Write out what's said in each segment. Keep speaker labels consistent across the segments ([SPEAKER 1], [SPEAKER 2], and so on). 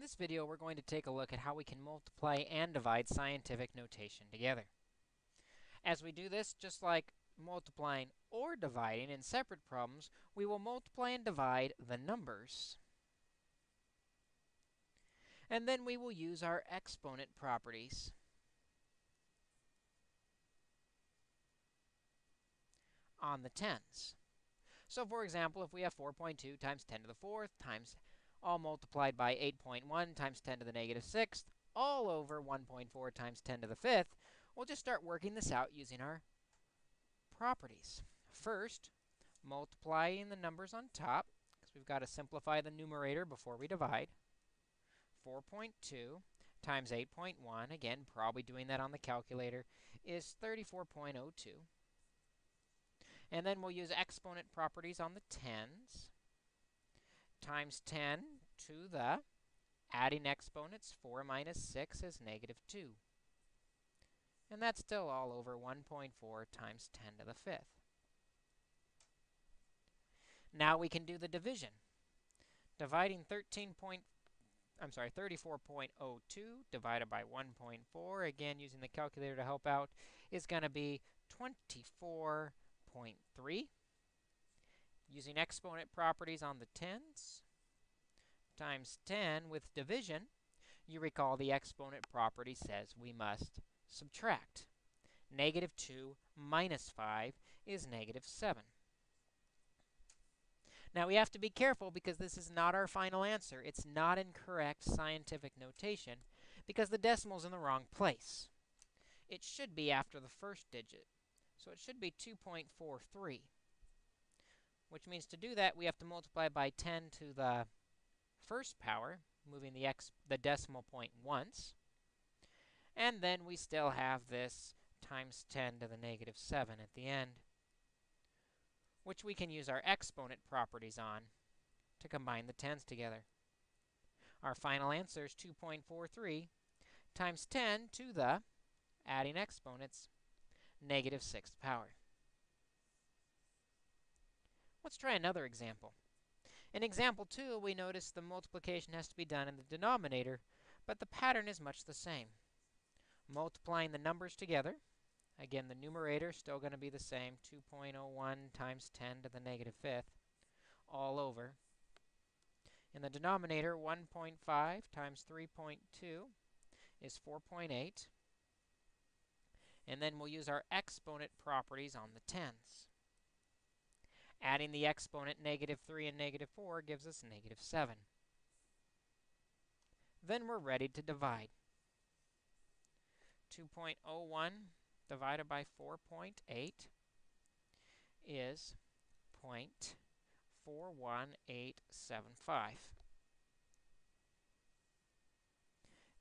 [SPEAKER 1] In this video, we're going to take a look at how we can multiply and divide scientific notation together. As we do this, just like multiplying or dividing in separate problems, we will multiply and divide the numbers. And then we will use our exponent properties. on the tens. So for example, if we have 4.2 times 10 to the fourth times all multiplied by 8.1 times 10 to the negative sixth, all over 1.4 times 10 to the fifth, we'll just start working this out using our properties. First, multiplying the numbers on top, because we've got to simplify the numerator before we divide. 4.2 times 8.1, again, probably doing that on the calculator, is 34.02. And then we'll use exponent properties on the tens times 10 to the, adding exponents, 4 minus 6 is negative 2. And that's still all over 1.4 times 10 to the fifth. Now we can do the division. Dividing 13 point, I'm sorry, 34.02 divided by 1.4, again using the calculator to help out, is going to be 24.3. Using exponent properties on the tens times 10 with division, you recall the exponent property says we must subtract. Negative 2 minus 5 is negative 7. Now we have to be careful because this is not our final answer. It's not in correct scientific notation because the decimal's in the wrong place. It should be after the first digit. So it should be 2.43 which means to do that, we have to multiply by 10 to the first power, moving the, x, the decimal point once. And then we still have this times 10 to the negative 7 at the end, which we can use our exponent properties on to combine the 10s together. Our final answer is 2.43 times 10 to the, adding exponents, negative 6th power. Let's try another example. In example 2, we notice the multiplication has to be done in the denominator, but the pattern is much the same. Multiplying the numbers together, again, the numerator still going to be the same, 2.01 times 10 to the negative fifth, all over. In the denominator, 1.5 times 3.2 is 4.8. And then we'll use our exponent properties on the tens. Adding the exponent negative 3 and negative 4 gives us negative 7. Then we're ready to divide. 2.01 divided by 4.8 is 0.41875.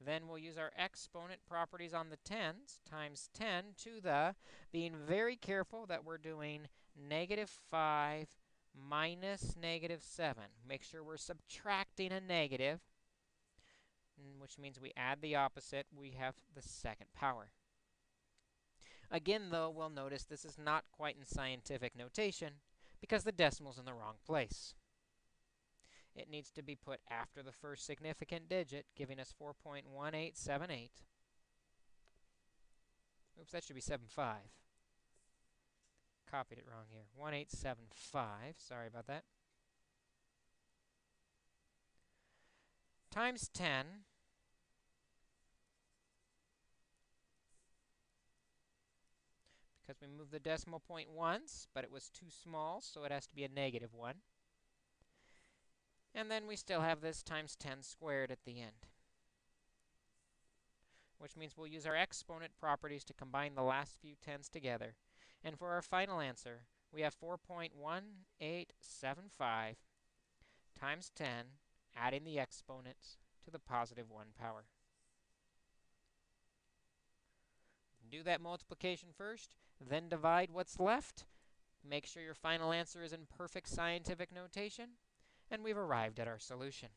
[SPEAKER 1] Then we'll use our exponent properties on the tens times 10 to the, being very careful that we're doing negative 5 minus negative 7. Make sure we're subtracting a negative, which means we add the opposite. We have the second power. Again, though, we'll notice this is not quite in scientific notation because the decimal's in the wrong place. It needs to be put after the first significant digit, giving us 4.1878. Oops, that should be 75 copied it wrong here. 1875, sorry about that. Times 10 because we moved the decimal point once, but it was too small, so it has to be a negative 1. And then we still have this times 10 squared at the end, which means we'll use our exponent properties to combine the last few tens together and for our final answer, we have 4.1875 times 10, adding the exponents to the positive 1 power. Do that multiplication first, then divide what's left. Make sure your final answer is in perfect scientific notation, and we've arrived at our solution.